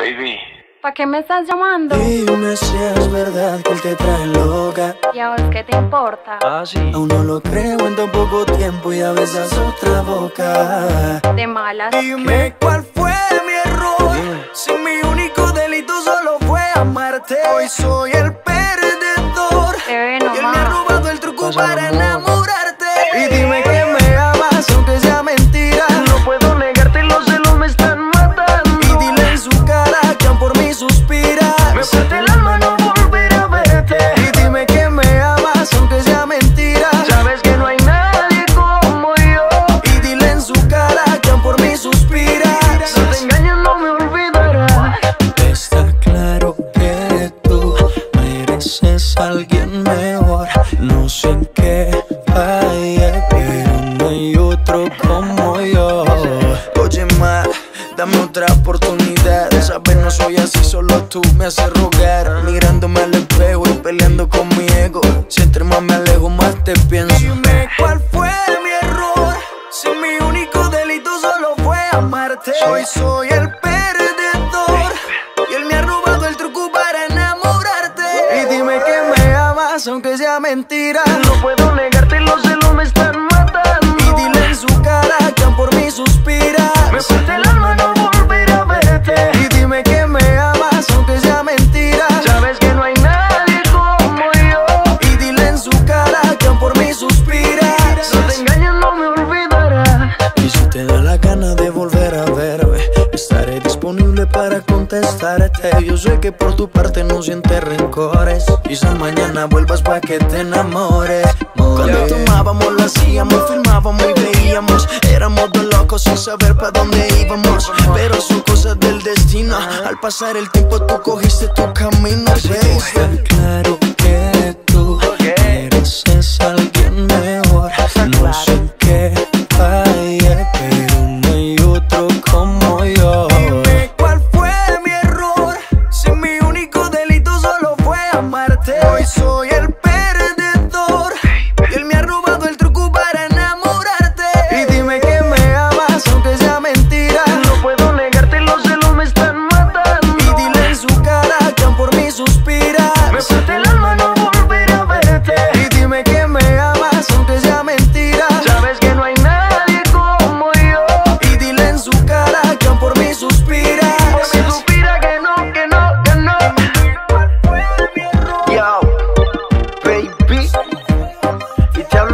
Baby. ¿Para qué me estás llamando? Dime si es verdad que él te trae loca. ¿Y a vos qué te importa? Ah, sí. Aún no lo creo en tan poco tiempo y a besas otra boca. De malas. Dime cuál fue mi error. Si mi único delito solo fue amarte. Hoy soy el perdedor. Bebé, Y él me ha robado el truco Pasa para. Dame otra oportunidad. Esa vez no soy así, solo tú me haces rogar. Mirándome al espejo y peleando con mi ego. Si entre más me alejo, más te pienso. Dime cuál fue mi error. Si mi único delito solo fue amarte. Hoy soy el perdedor. Y él me ha robado el truco para enamorarte. Y dime que me amas, aunque sea mentira. No puedo negarte, los disponible para contestarte. Yo sé que por tu parte no sientes rencores. Quizás mañana vuelvas para que te enamores. Cuando tomábamos, lo hacíamos, filmábamos y veíamos. Éramos dos locos sin saber para dónde íbamos. Pero son cosas del destino. Al pasar el tiempo, tú cogiste tu camino. Está claro que tú mereces a alguien mejor. No sé qué falle, pero no hay otro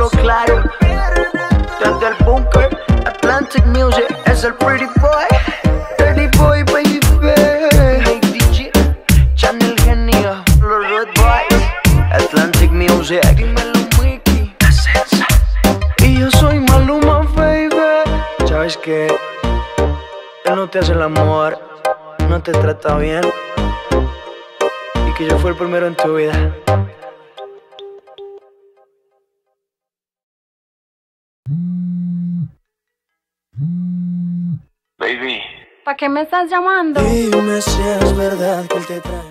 Hablo claro. Desde el Atlantic Music es el pretty boy. Pretty boy, baby. Hey, DJ, Channel Genio, los Red Boys. Atlantic Music. Dímelo, Mickey. Y yo soy Maluma, baby. ¿Sabes qué? Él no te hace el amor, no te trata bien. Y que yo fui el primero en tu vida. Baby. ¿Para qué me estás llamando? Dime si es verdad que él te trae.